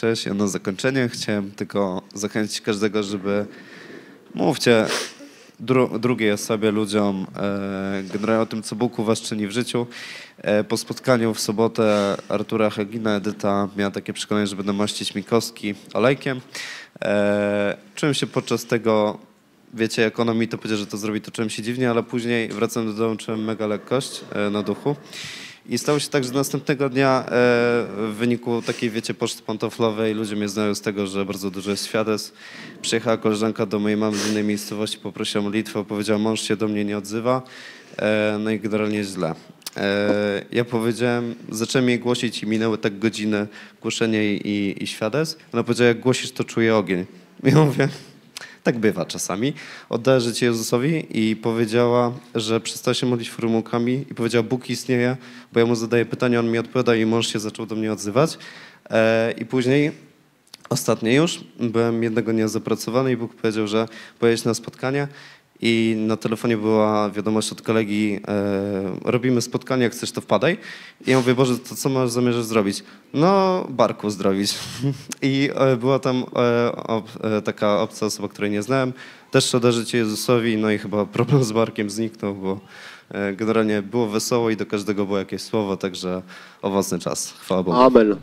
Cześć, ja na zakończenie chciałem tylko zachęcić każdego, żeby mówcie dru drugiej osobie, ludziom, e, generalnie o tym, co Bóg u was czyni w życiu. E, po spotkaniu w sobotę Artura Hegina, Edyta miała takie przekonanie, że będę maścić mi kostki olejkiem. E, czułem się podczas tego, wiecie, jak ona mi to powiedziała, że to zrobi, to czułem się dziwnie, ale później wracając do domu czułem mega lekkość e, na duchu. I stało się tak, że następnego dnia e, w wyniku takiej, wiecie, poczty pantoflowej ludzie mnie znają z tego, że bardzo dużo jest świadectw. Przyjechała koleżanka do mojej mamy z innej miejscowości, poprosiła modlitwę, powiedziała, mąż się do mnie nie odzywa, e, no i generalnie źle. E, ja powiedziałem, zacząłem jej głosić i minęły tak godziny głoszenia i, i, i świadectw. Ona powiedziała, jak głosisz, to czuję ogień. I ja mówię, tak bywa czasami. Oddała życie Jezusowi i powiedziała, że przestała się modlić formułkami i powiedziała, Bóg istnieje, bo ja mu zadaję pytania, on mi odpowiada i mąż się zaczął do mnie odzywać. E, I później, ostatnie już, byłem jednego dnia zapracowany i Bóg powiedział, że pojedziesz na spotkanie i na telefonie była wiadomość od kolegi, e, robimy spotkanie, jak chcesz to wpadaj. I ja mówię, Boże, to co masz zamierzasz zrobić? No, barku zdrowić. I e, była tam e, ob, e, taka obca osoba, której nie znałem, też odda życie Jezusowi, no i chyba problem z barkiem zniknął, bo e, generalnie było wesoło i do każdego było jakieś słowo, także owocny czas. Chwała Bogu. Amen.